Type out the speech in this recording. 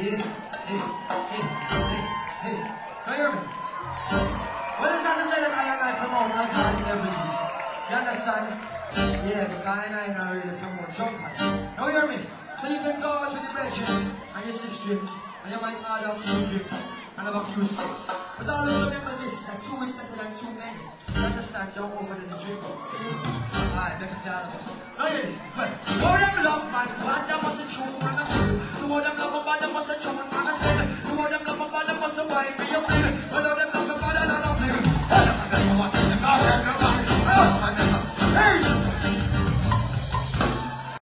Hey, hey, hey, hey, hey, come here me. What is that to say that I I promote one kind beverages? You understand? Yeah, the guy and I know really promote junk kind. Now hear me. So you can go out with your brethrens and your sisters and you might add up two drinks and have a few sips. But always remember this, that two is better than two men. You understand? Don't open the drink. See? Alright, better than others. Now hear this. Well, whatever love, man, what the